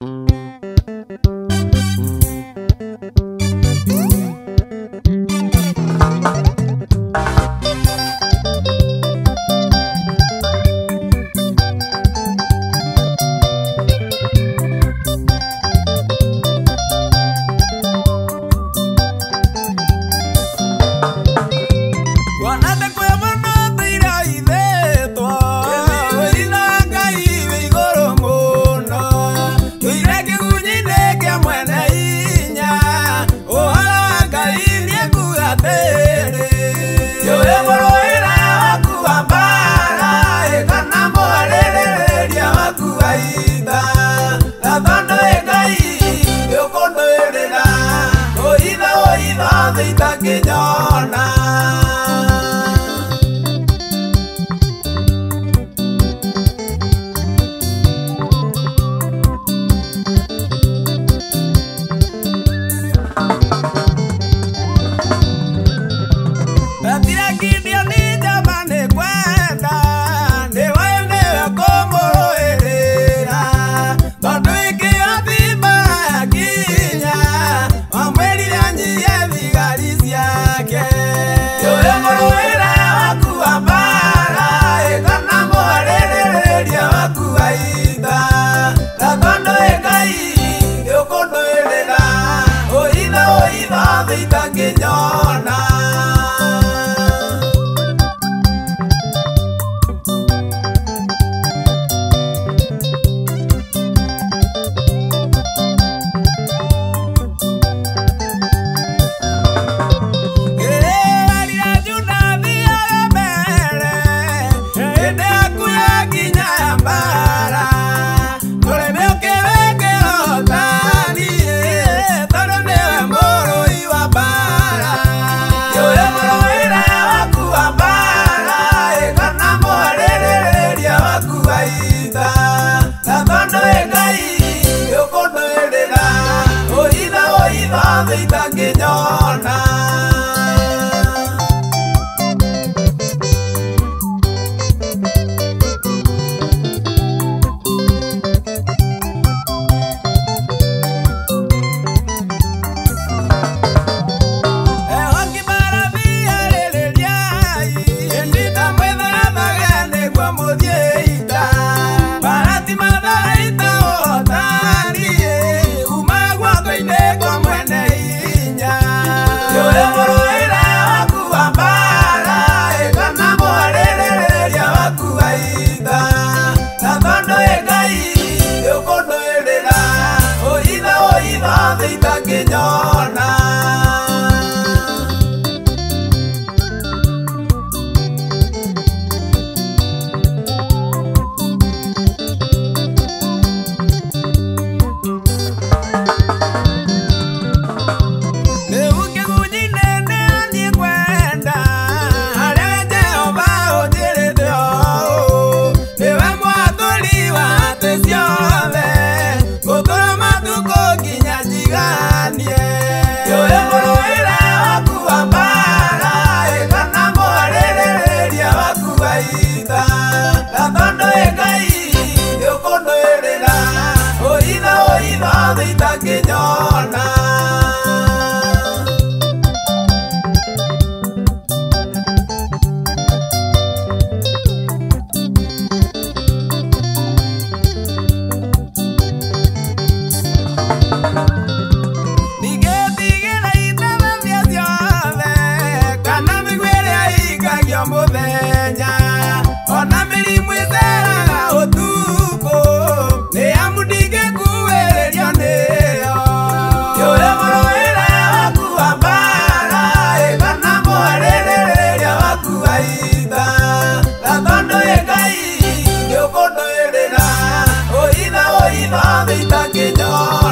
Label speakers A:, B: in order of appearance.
A: Música bye. God. ngai nä å kå ndå ä